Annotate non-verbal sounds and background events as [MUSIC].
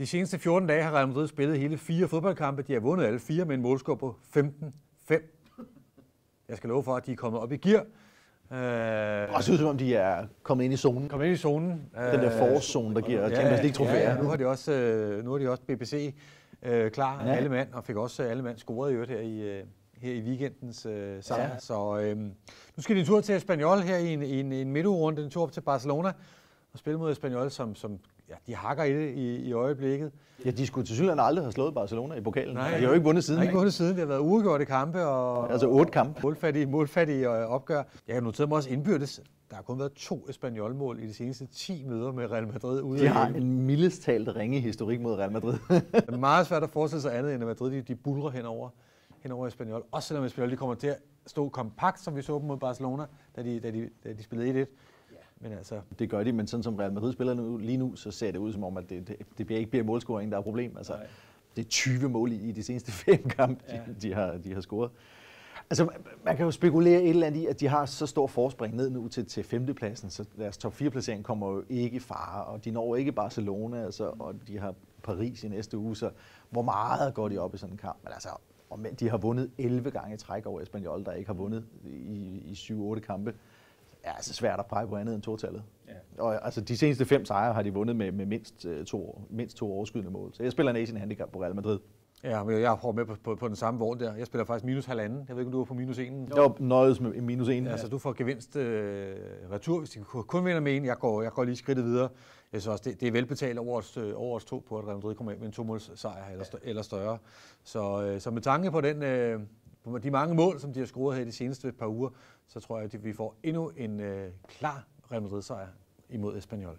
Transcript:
De seneste 14 dage har Real Madrid spillet hele fire fodboldkampe. De har vundet alle fire med en målscore på 15-5. Jeg skal love for, at de er kommet op i gear. Øh, og så ud som om, de er kommet ind i zonen. Kommet ind i zonen. Den der forårszone, der giver Champions League-trofæer. Ja, nu har de også, øh, nu har de også BBC øh, klar, ja. alle mand, og fik også alle mand scoret i øvrigt her i, øh, her i weekendens øh, sejr. Ja. Så øh, nu skal de en tur til Espanyol her i en, en, en midtugrunde, en tur op til Barcelona og spille mod Espanyol, som, som ja, de hakker i det i, i øjeblikket. Ja, de skulle til synligheden aldrig have slået Barcelona i pokalen. Nej, de har jo ikke vundet siden. De har ikke vundet siden. Det har været uregjorte kampe. Og, altså otte kampe. Målfattige, målfattige øh, opgør. Jeg har noteret mig også indbyrdes. Der har kun været to Espanyol-mål i de seneste 10 møder med Real Madrid. Ude de har en mildest talt ringe historik mod Real Madrid. [LAUGHS] det er meget svært at forestille sig andet, end at Madrid de, de bulrer henover, henover Espanyol. Også selvom Espanyol de kommer til at stå kompakt, som vi så dem mod Barcelona, da de, da de, da de spillede 1-1. Men altså... Det gør de, men sådan som Real Madrid spiller nu, lige nu, så ser det ud som om, at det, det, det bliver ikke bliver målscoring, der er problem. Altså, det er 20 mål i, i de seneste [LAUGHS] fem kampe, ja. de, de, har, de har scoret. Altså, man kan jo spekulere et eller andet i, at de har så stor forspring ned nu til, til femtepladsen, så deres top 4 placering kommer jo ikke i fare, og de når ikke Barcelona, altså, og de har Paris i næste uge, så hvor meget går de op i sådan en kamp? Men altså, de har vundet 11 gange i træk over Espanyol, der ikke har vundet i, i 7-8 kampe er altså svært at pege på andet end totallet. Ja. Og altså, de seneste fem sejre har de vundet med, med mindst, uh, to, mindst to overskydende mål. Så jeg spiller en Asian handicap på Real Madrid. Ja, men jeg har med på, på, på, den samme vogn der. Jeg spiller faktisk minus halvanden. Jeg ved ikke, om du er på minus en. Jeg var nøjes med minus en. Ja, så du får gevinst øh, retur, hvis de kun vinder med en. Jeg går, jeg går lige skridtet videre. Jeg synes også, det, det er velbetalt over os, øh, over os to på, at Real Madrid kommer med en to sejr eller, ja. eller større. Så, øh, så med tanke på den... Øh, på de mange mål, som de har scoret her de seneste par uger, så tror jeg, at vi får endnu en øh, klar Real Madrid-sejr imod Espanyol.